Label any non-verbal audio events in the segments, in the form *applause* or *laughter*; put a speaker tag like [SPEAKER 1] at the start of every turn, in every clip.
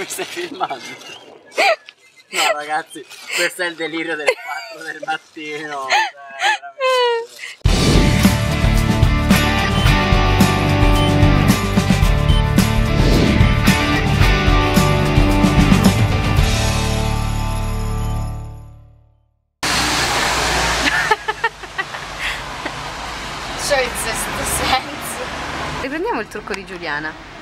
[SPEAKER 1] Mi stai filmando? No ragazzi, questo è il delirio delle 4 del mattino. Cioè,
[SPEAKER 2] in sesto senso.
[SPEAKER 3] Riprendiamo il trucco di Giuliana.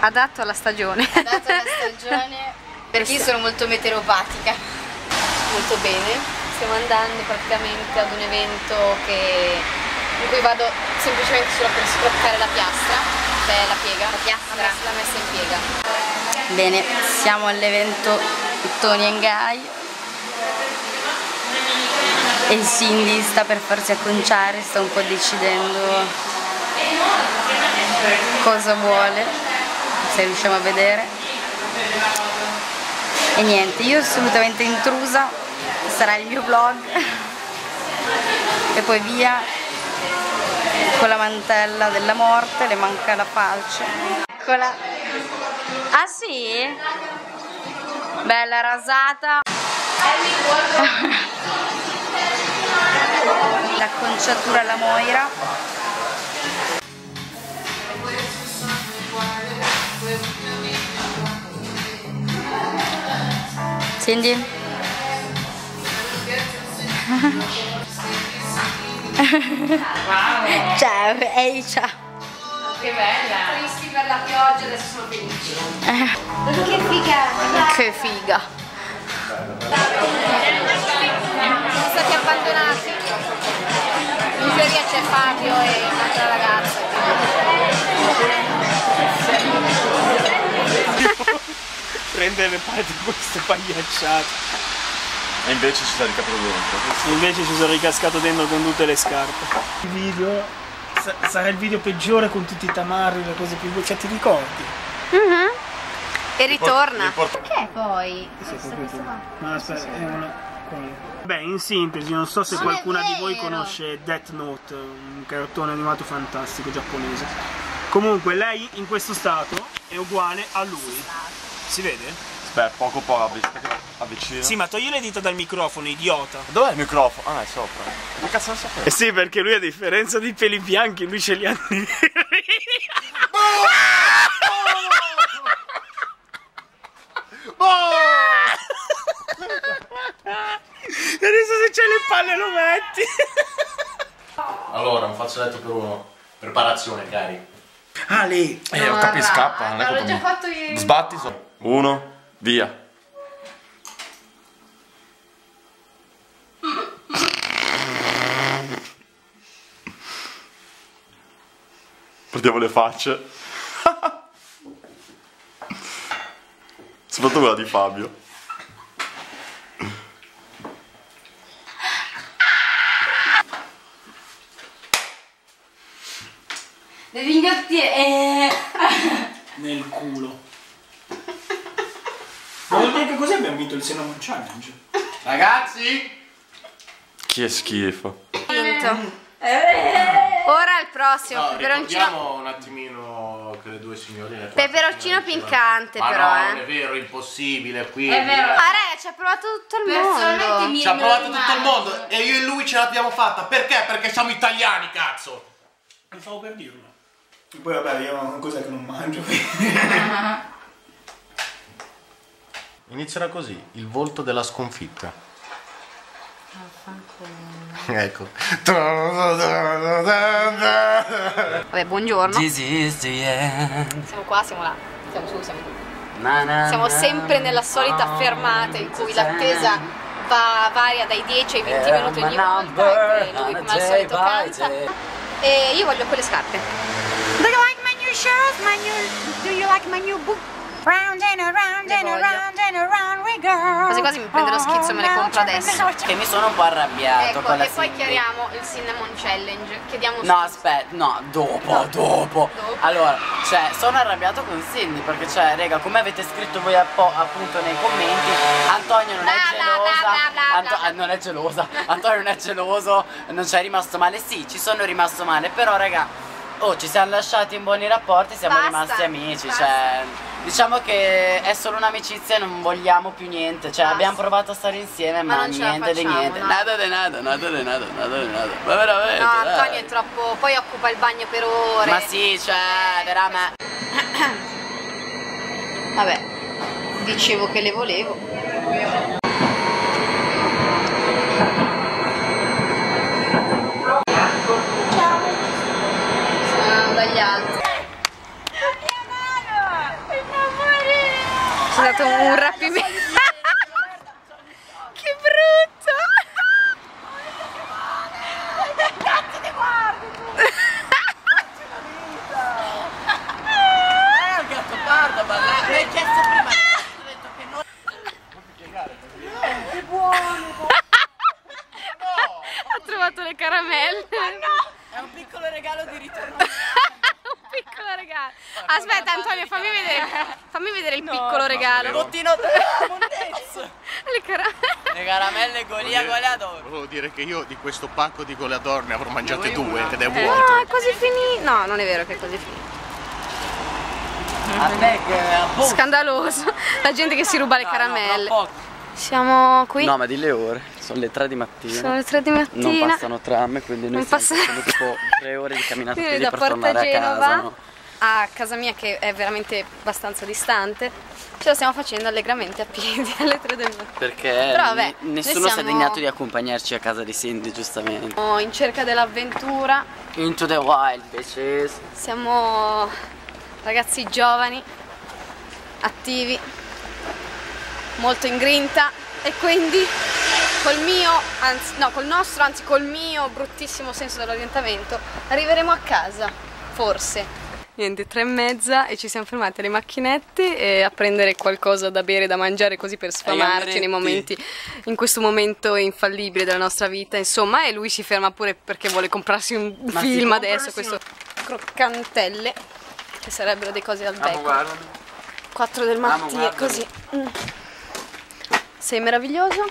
[SPEAKER 3] Adatto alla stagione.
[SPEAKER 2] Data la stagione, perché io sono molto meteoropatica.
[SPEAKER 3] Molto bene. Stiamo andando praticamente ad un evento che- in cui vado semplicemente solo per scroccare la piastra, cioè la piega. La piastra? La messa in piega.
[SPEAKER 2] Bene, siamo all'evento Tony and Guy. E il Cindy sta per farsi acconciare, sta un po' decidendo cosa vuole, se riusciamo a vedere. E niente, io assolutamente intrusa, sarà il mio vlog. E poi via con la mantella della morte, le manca la falce. Eccola. Ah sì? Bella rasata. L'acconciatura alla Moira. Cindy? *laughs* Ciao, ehi ciao.
[SPEAKER 3] Tristi per la pioggia, adesso sono felici.
[SPEAKER 2] Che figa!
[SPEAKER 3] Che figa.
[SPEAKER 4] Le parti di queste pagliacciate.
[SPEAKER 5] E invece ci sta ricapito dentro.
[SPEAKER 4] Invece ci sono ricascato dentro con tutte le scarpe. Il video sa- sarà il video peggiore con tutti i tamarri, le cose più. Cioè ti ricordi?
[SPEAKER 3] E ritorna.
[SPEAKER 2] Che poi?
[SPEAKER 4] No, aspetta, è una. Beh, in sintesi, non so se
[SPEAKER 2] Non
[SPEAKER 4] qualcuna di voi conosce Death Note, un cartone animato fantastico giapponese. Comunque, lei in questo stato è uguale a lui. Si vede?
[SPEAKER 5] Aspetta, poco poco avvic- avvicino.
[SPEAKER 4] Sì, ma togli le dita dal microfono, idiota.
[SPEAKER 5] Dov'è il microfono? Ah, è sopra. Che cazzo non sapevo?
[SPEAKER 4] Eh sì, perché lui a differenza dei peli bianchi, lui ce li ha neri. E adesso se c'hai le palle lo metti.
[SPEAKER 6] Allora, un fazzoletto per uno. Preparazione, cari.
[SPEAKER 4] Ah, lì.
[SPEAKER 5] Eh, ho capito, scappa, non è
[SPEAKER 3] L'ho
[SPEAKER 5] colpa
[SPEAKER 3] già
[SPEAKER 5] mia.
[SPEAKER 3] fatto ieri.
[SPEAKER 5] Sbatti so. Uno, via. Prendiamo le facce. Soprattutto quella di Fabio.
[SPEAKER 2] Devi inghiottire. Eh.
[SPEAKER 4] Nel culo. Ma vuol dire che così il Cinnamon Challenge? *laughs*
[SPEAKER 6] Ragazzi!
[SPEAKER 5] Che schifo.
[SPEAKER 3] Vinto. Ora il prossimo,
[SPEAKER 6] No,
[SPEAKER 3] peperoncino.
[SPEAKER 6] un attimino che le due signorine...
[SPEAKER 3] Peperoncino piccante
[SPEAKER 6] Ma
[SPEAKER 3] però,
[SPEAKER 6] no,
[SPEAKER 3] eh.
[SPEAKER 6] non è vero, impossibile qui.
[SPEAKER 2] È vero.
[SPEAKER 3] Ma raga, ci ha provato tutto il mondo.
[SPEAKER 6] Ci ha provato tutto il mondo e io e lui ce l'abbiamo fatta. Perché? Perché siamo italiani, cazzo!
[SPEAKER 4] Mi stavo per dirlo. E poi vabbè, io cos'è che non mangio? *laughs* *laughs*
[SPEAKER 6] Inizierà così, il volto della sconfitta. *laughs* ecco.
[SPEAKER 3] Vabbè, buongiorno.
[SPEAKER 5] This is the end.
[SPEAKER 3] Siamo qua, siamo là. Siamo su, siamo giù. Siamo sempre nella solita fermata in cui l'attesa va varia dai 10 ai 20 minuti ogni volta e lui come al solito canta. E io voglio quelle scarpe.
[SPEAKER 7] Do you like my new shirt? My new. Do you like my new book? Round and around and around and around we go.
[SPEAKER 3] Quasi quasi mi prende lo schizzo e me le compro adesso.
[SPEAKER 1] Che mi sono un po' arrabbiato
[SPEAKER 3] Ecco,
[SPEAKER 1] con la
[SPEAKER 3] e poi
[SPEAKER 1] Cindy.
[SPEAKER 3] chiariamo il cinnamon challenge. Chiediamo
[SPEAKER 1] No, aspetta, no, dopo, dopo.
[SPEAKER 3] Dopo.
[SPEAKER 1] Allora, cioè, sono arrabbiato con Cindy perché, cioè, raga, come avete scritto voi appunto nei commenti, Antonio non è
[SPEAKER 3] Bla,
[SPEAKER 1] gelosa.
[SPEAKER 3] bla, bla, bla,
[SPEAKER 1] Anto-
[SPEAKER 3] bla.
[SPEAKER 1] eh, non è gelosa. Antonio non è geloso, non ci è rimasto male. Sì, ci sono rimasto male, però, raga, Oh, ci siamo lasciati in buoni rapporti, siamo
[SPEAKER 3] Basta,
[SPEAKER 1] rimasti amici,
[SPEAKER 3] basta.
[SPEAKER 1] cioè. Diciamo che è solo un'amicizia e non vogliamo più niente. Cioè,
[SPEAKER 3] Basta.
[SPEAKER 1] abbiamo provato a stare insieme,
[SPEAKER 3] Ma
[SPEAKER 1] ma, niente di niente.
[SPEAKER 3] no.
[SPEAKER 1] Nada di nada, nada di nada, nada di nada. Ma veramente.
[SPEAKER 8] No,
[SPEAKER 1] dai.
[SPEAKER 8] Antonio è troppo. Poi occupa il bagno per ore.
[SPEAKER 1] Ma sì, cioè, veramente.
[SPEAKER 8] Vabbè, dicevo che le volevo.
[SPEAKER 3] Stato un rapimento. che brutto!
[SPEAKER 1] Eh, il gatto pardo, balla. Mi hai chiesto prima.
[SPEAKER 3] Ha trovato le caramelle.
[SPEAKER 1] È un piccolo regalo di ritorno.
[SPEAKER 3] un piccolo regalo. Aspetta Antonio, fammi vedere. Fammi vedere il piccolo regalo.
[SPEAKER 1] Bottino della mondezza.
[SPEAKER 3] Le caramelle.
[SPEAKER 1] Le caramelle Golia Goleador.
[SPEAKER 6] Volevo dire che io di questo pacco di goleador ne avrò mangiate due ed è
[SPEAKER 3] No,
[SPEAKER 6] vuoto.
[SPEAKER 3] è quasi finito. No, non è vero che è quasi finito.
[SPEAKER 1] A che appunto.
[SPEAKER 3] Scandaloso. La gente che si ruba le caramelle. Siamo qui.
[SPEAKER 1] No, ma di le ore. Sono le 3 di mattina.
[SPEAKER 3] Sono le 3 di mattina.
[SPEAKER 1] Non passano tram, quindi noi
[SPEAKER 3] Non
[SPEAKER 1] stiamo
[SPEAKER 3] passa-
[SPEAKER 1] facendo tipo 3 ore di camminata a
[SPEAKER 3] da
[SPEAKER 1] per
[SPEAKER 3] Porta
[SPEAKER 1] tornare a
[SPEAKER 3] Genova
[SPEAKER 1] casa. No?
[SPEAKER 3] A casa mia che è veramente abbastanza distante. Ce la stiamo facendo allegramente a piedi *laughs* alle 3 del mattino.
[SPEAKER 1] Perché
[SPEAKER 3] Però vabbè,
[SPEAKER 1] nessuno si è
[SPEAKER 3] siamo-
[SPEAKER 1] degnato di accompagnarci a casa di Cindy, giustamente.
[SPEAKER 3] Siamo in cerca dell'avventura.
[SPEAKER 1] Into the wild, bitches.
[SPEAKER 3] Siamo ragazzi giovani, attivi, molto in grinta e quindi col mio, anzi no, col nostro, anzi col mio bruttissimo senso dell'orientamento arriveremo a casa, forse. Niente, tre e mezza e ci siamo fermati alle macchinette e a prendere qualcosa da bere, da mangiare così per sfamarci nei momenti, in questo momento infallibile della nostra vita, insomma, e lui si ferma pure perché vuole comprarsi un
[SPEAKER 1] Ma
[SPEAKER 3] film adesso, questo croccantelle, che sarebbero dei cosi al
[SPEAKER 1] Amo,
[SPEAKER 3] becco.
[SPEAKER 1] guarda.
[SPEAKER 3] 4 del
[SPEAKER 1] Amo,
[SPEAKER 3] mattino,
[SPEAKER 1] guardami.
[SPEAKER 3] così. Mm. Sei meraviglioso?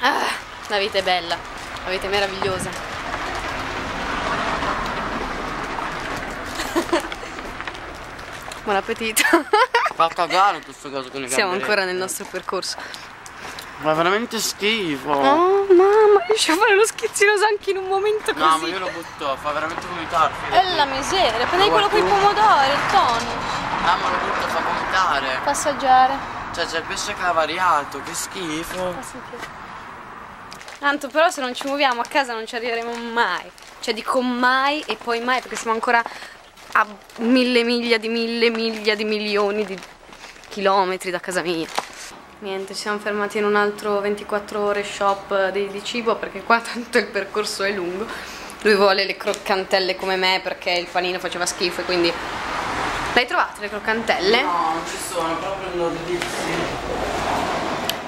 [SPEAKER 3] Ah, la vita è bella, la vita è meravigliosa. Buon appetito. *laughs*
[SPEAKER 1] Fa cagare queste cose con i
[SPEAKER 3] Siamo ancora nel nostro percorso.
[SPEAKER 1] Ma veramente schifo.
[SPEAKER 3] Oh mamma, riesci a fare lo schizzino anche in un momento così.
[SPEAKER 1] No, ma io lo butto, fa veramente vomitare.
[SPEAKER 3] È la miseria, prendi quello con i pomodori, il tonno.
[SPEAKER 1] Ah, ma lo butto, fa vomitare.
[SPEAKER 3] Passaggiare.
[SPEAKER 1] Cioè, c'è il pesce che ha variato, che schifo.
[SPEAKER 3] Tanto però se non ci muoviamo a casa non ci arriveremo mai. Cioè dico mai e poi mai perché siamo ancora a mille miglia di mille miglia di milioni di chilometri da casa mia. Niente, ci siamo fermati in un altro 24 ore shop di, di cibo perché qua *laughs* tanto il percorso è lungo. Lui vuole le croccantelle come me perché il panino faceva schifo e quindi... Le hai trovate le croccantelle?
[SPEAKER 1] No, non ci sono, proprio non le Dixie.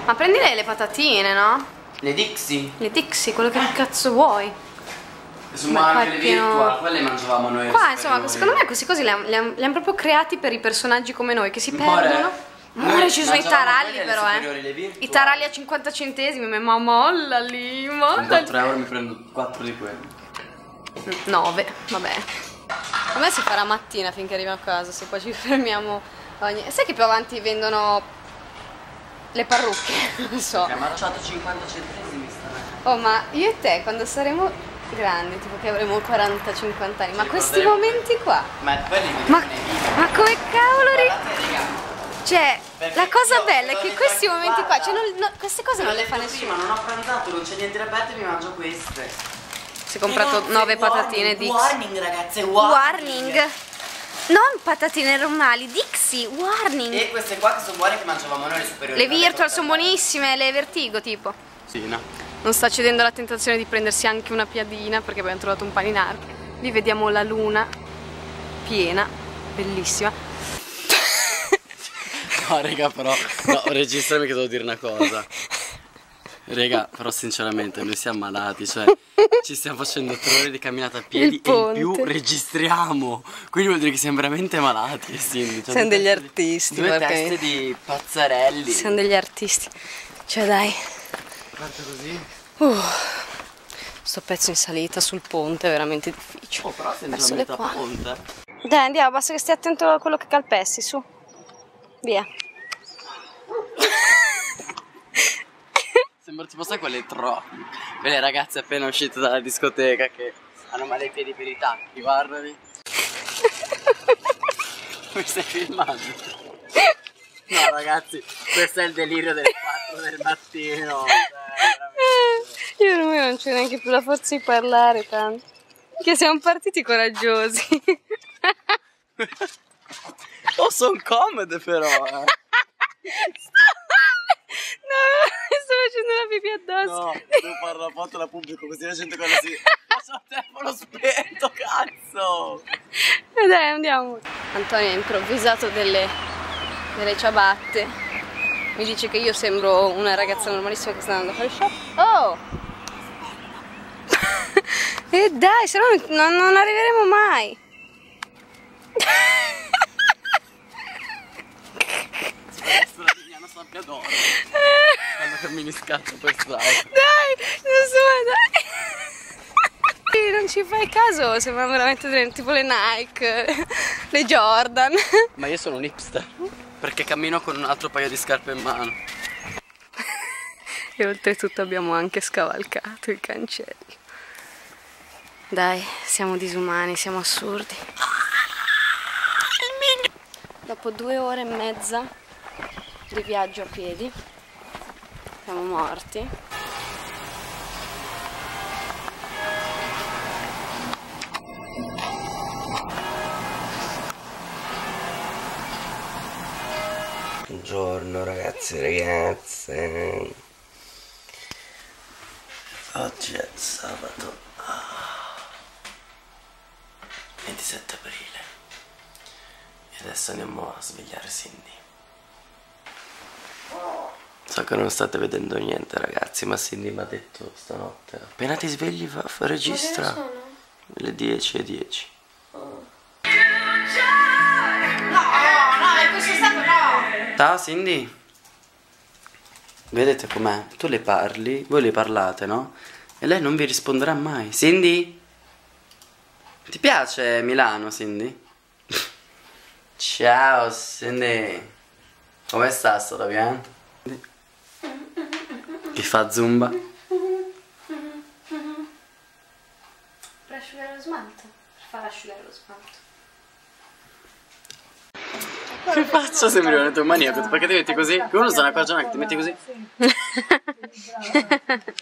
[SPEAKER 3] Ma prendi lei le patatine, no?
[SPEAKER 1] Le Dixie?
[SPEAKER 3] Le Dixie, quello che cazzo vuoi?
[SPEAKER 1] Insomma,
[SPEAKER 3] Ma
[SPEAKER 1] anche le virtual, quelle mangiavamo noi.
[SPEAKER 3] Qua, insomma,
[SPEAKER 1] superiori.
[SPEAKER 3] secondo me questi così li hanno proprio creati per i personaggi come noi che si
[SPEAKER 1] Amore,
[SPEAKER 3] perdono.
[SPEAKER 1] noi
[SPEAKER 3] Amore, ci sono i taralli però,
[SPEAKER 1] le
[SPEAKER 3] eh. I taralli a 50 centesimi, ma molla lì, molla
[SPEAKER 1] 4 euro mi prendo 4 di quelli.
[SPEAKER 3] 9, vabbè. A me si farà mattina finché arriviamo a casa, se poi ci fermiamo ogni... Sai che più avanti vendono le parrucche? *laughs* Non so.
[SPEAKER 1] Mi ha lasciato 50 centesimi sta
[SPEAKER 3] Oh, ma io e te quando saremo grandi, tipo che avremo 40-50 anni, ma
[SPEAKER 1] Ci
[SPEAKER 3] questi momenti qua...
[SPEAKER 1] Ma
[SPEAKER 3] Ma, ma come cavolo ri-. Cioè,
[SPEAKER 1] Perché
[SPEAKER 3] la cosa
[SPEAKER 1] io
[SPEAKER 3] bella è che questi momenti qua,
[SPEAKER 1] guarda.
[SPEAKER 3] cioè non- no, queste cose non le fa nessuno.
[SPEAKER 1] Prima non ho pranzato, non c'è niente da aperto e mi mangio queste.
[SPEAKER 3] Si è comprato
[SPEAKER 1] Ragazze,
[SPEAKER 3] 9
[SPEAKER 1] warning,
[SPEAKER 3] patatine Dixie.
[SPEAKER 1] Warning ragazze, warning.
[SPEAKER 3] Warning. Non patatine normali, Dixie, warning.
[SPEAKER 1] E queste qua che sono buone che mangiavamo noi alle superiori.
[SPEAKER 3] Le virtual sono buonissime, le vertigo tipo.
[SPEAKER 1] Sì, no.
[SPEAKER 3] Non sta cedendo la tentazione di prendersi anche una piadina perché abbiamo trovato un paninaro. Lì vediamo la luna piena, bellissima. *laughs*
[SPEAKER 1] No, raga, però. No, registrami che devo dire una cosa. Raga, però sinceramente noi siamo malati, cioè ci stiamo facendo tre ore di camminata a piedi e in più registriamo. Quindi vuol dire che siamo veramente malati, Cindy. Cioè,
[SPEAKER 3] Siamo degli artisti,
[SPEAKER 1] Due teste di pazzarelli.
[SPEAKER 3] Siamo degli artisti. Cioè dai.
[SPEAKER 1] Guarda così.
[SPEAKER 3] Uh, sto pezzo in salita sul ponte è veramente difficile.
[SPEAKER 1] Oh, però sei
[SPEAKER 3] Verso
[SPEAKER 1] metà ponte.
[SPEAKER 3] Dai, andiamo, basta che stia attento a quello che calpesti, su. Via. *laughs*
[SPEAKER 1] Sembra tipo sai quelle tro. Quelle ragazze appena uscite dalla discoteca che hanno male ai piedi per i tacchi, guardali. Mi *laughs* stai filmando? No ragazzi, questo è il delirio delle 4 del mattino. cioè.
[SPEAKER 3] Io ormai non c'è neanche più la forza di parlare tanto. Che siamo partiti coraggiosi.
[SPEAKER 1] Oh, sono comode però. Eh. *laughs*
[SPEAKER 3] No, sto facendo la pipì addosso.
[SPEAKER 1] No, devo fare la foto alla pubblico così la gente quando si. *laughs* Faccio il telefono spento, cazzo!
[SPEAKER 3] E dai, andiamo. Antonio ha improvvisato delle, delle ciabatte. Mi dice che io sembro una ragazza normalissima che sta andando a fare shop. Oh! *laughs* e dai, se no non, non arriveremo mai.
[SPEAKER 1] Viviana Sabbiadoro. Quando cammini scatto per strada.
[SPEAKER 3] Dai, non so, dai. Non ci fai caso, sembriamo veramente tipo le Nike, le Jordan.
[SPEAKER 1] Ma io sono un hipster. Perché cammino con un altro paio di scarpe in mano.
[SPEAKER 3] E oltretutto abbiamo anche scavalcato il cancello. Dai, siamo disumani, siamo assurdi. Dopo due ore e mezza di viaggio a piedi, siamo morti.
[SPEAKER 9] Buongiorno ragazzi e ragazze. Oggi è sabato ah, 27 aprile e adesso andiamo a svegliare Cindy. So che non state vedendo niente ragazzi, ma Cindy mi ha detto stanotte, appena ti svegli fa, fa registra. Le 10 e 10.
[SPEAKER 1] Ciao Cindy. Vedete com'è? Tu le parli, voi le parlate, no? E lei non vi risponderà mai. Cindy? Ti piace Milano, Cindy? Ciao Cindy. Come sta? Sto bene? Chi fa zumba?
[SPEAKER 3] Per asciugare lo smalto? Per far asciugare lo smalto.
[SPEAKER 1] Che faccio sembri un tuo maniaco? Perché ti metti così? Che uno se ne accorge mai che ti metti così? *laughs*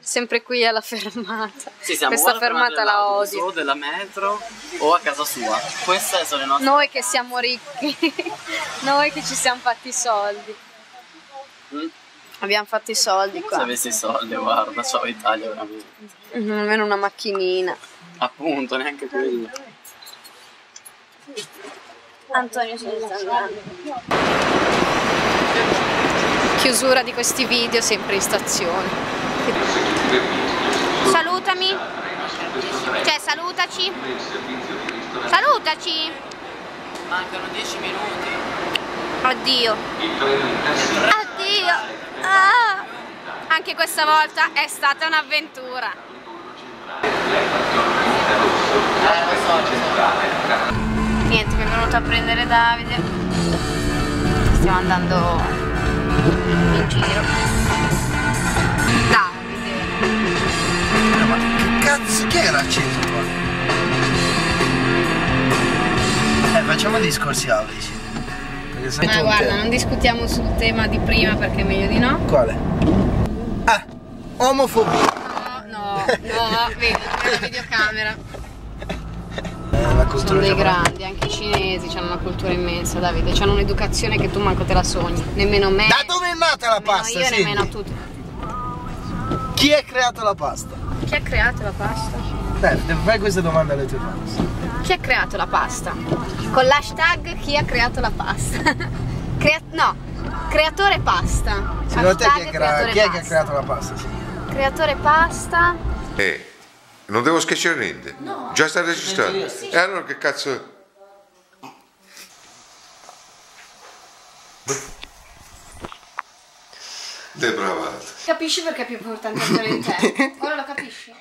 [SPEAKER 3] Sempre qui alla fermata.
[SPEAKER 1] Sì, siamo
[SPEAKER 3] Questa fermata la odio.
[SPEAKER 1] O della metro o a casa sua. Queste sono le nostre.
[SPEAKER 3] Noi che siamo ricchi, *laughs* noi che ci siamo fatti i soldi.
[SPEAKER 1] Mm.
[SPEAKER 3] Abbiamo fatto i soldi
[SPEAKER 1] Se
[SPEAKER 3] qua.
[SPEAKER 1] avessi i soldi, guarda, ciao Italia veramente.
[SPEAKER 3] Mm, Almeno una macchinina.
[SPEAKER 1] Appunto, neanche quello.
[SPEAKER 3] Antonio andando. Chiusura di questi video sempre in stazione.
[SPEAKER 8] Salutami. Cioè, salutaci. Salutaci.
[SPEAKER 1] Mancano 10 minuti.
[SPEAKER 8] Addio. Addio. Ah. Anche questa volta è stata un'avventura.
[SPEAKER 1] Eh, lo so, ci sono.
[SPEAKER 8] Niente, mi è venuto a prendere Davide. Stiamo andando in giro. Davide.
[SPEAKER 10] Ma che cazzo che era acceso qua? Eh, facciamo discorsi aulici. Sento
[SPEAKER 3] Ah, guarda,
[SPEAKER 10] te-
[SPEAKER 3] non discutiamo sul tema di prima perché è meglio di no.
[SPEAKER 10] Quale? Ah, omofobia.
[SPEAKER 3] No, no, no, vedi, la videocamera.
[SPEAKER 10] La
[SPEAKER 3] Sono
[SPEAKER 10] cultura
[SPEAKER 3] dei
[SPEAKER 10] giapponese.
[SPEAKER 3] grandi, anche i cinesi hanno una cultura immensa, Davide. Hanno un'educazione che tu manco te la sogni. Nemmeno me.
[SPEAKER 10] Da dove è nata la pasta,
[SPEAKER 3] io,
[SPEAKER 10] Cindy?
[SPEAKER 3] nemmeno tu.
[SPEAKER 10] Chi ha creato la pasta?
[SPEAKER 3] Chi ha creato la pasta?
[SPEAKER 10] Dai, fai questa domanda alle tue fans.
[SPEAKER 3] Chi ha creato la pasta? Con l'hashtag chi ha creato la pasta? *laughs* Crea- no, creatore pasta.
[SPEAKER 10] Secondo te chi,
[SPEAKER 3] Hashtag
[SPEAKER 10] è crea- chi è che ha creato la pasta? Sì.
[SPEAKER 3] Creatore pasta.
[SPEAKER 11] Eh, non devo schiacciare niente. Già sta registrando. E allora che cazzo... Depravato.
[SPEAKER 3] Capisci perché è più importante Antonio di te? Ora lo capisci?